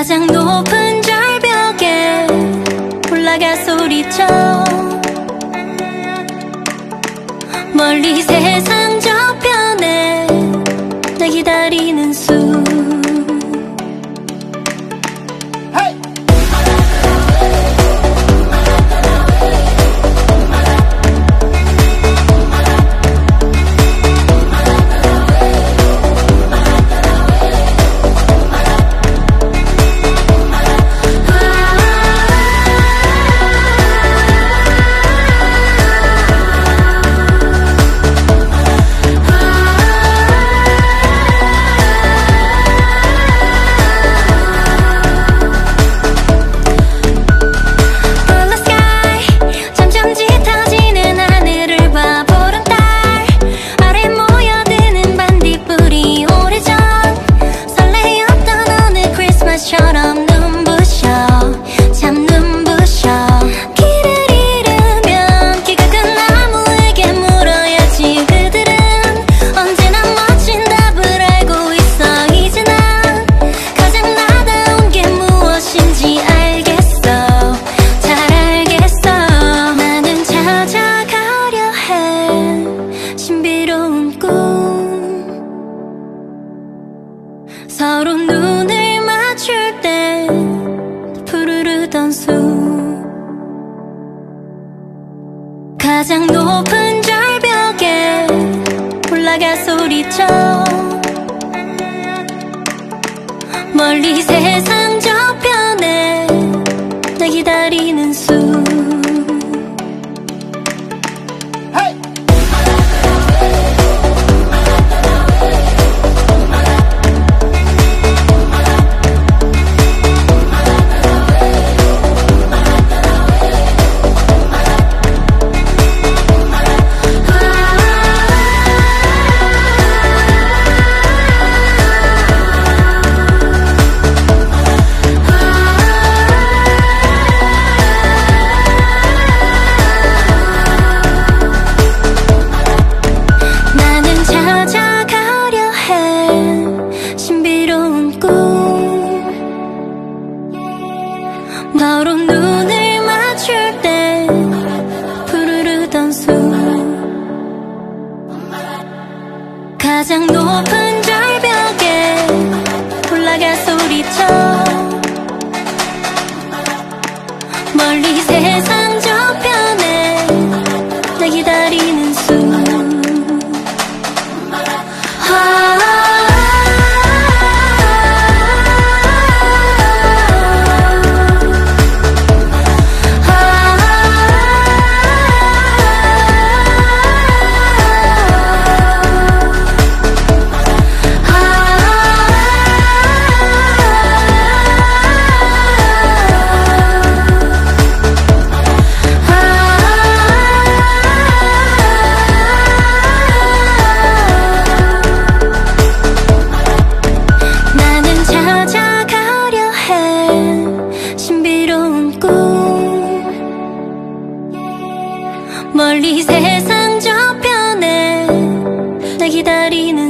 가장 높은 절벽에 올라가 소리쳐 멀리 세상 서로 눈을 맞출 때 푸르르던 수. 가장 높은 절벽에 올라가 소리쳐 멀리 세상 저 가장 높은 절벽에 올라가 소리쳐 멀리 세상 기다리는